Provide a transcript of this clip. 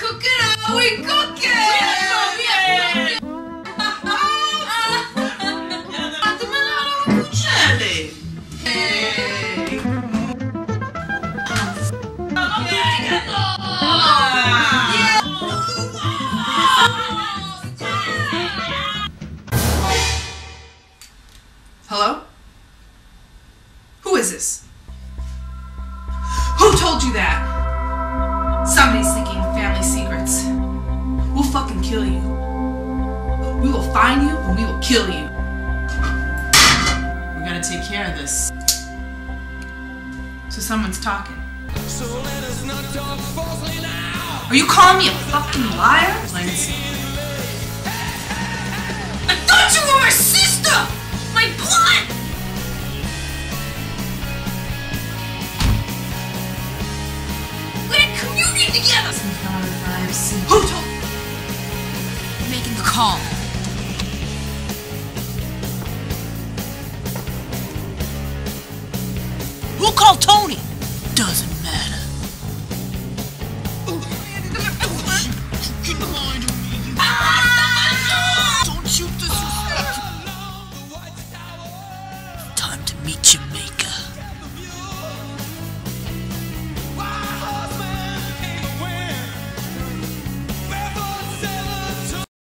cook it up. We cook it. Hello? Who is this? Who told you that? Somebody's We will find you and we will kill you. We gotta take care of this. So someone's talking. So let us not talk falsely now. Are you calling me a fucking liar? Lindsay. I thought you were my sister! My blood! We had communion together! Who told Making the call. Who called Tony? Doesn't matter. Don't you disrespect Time to meet your maker.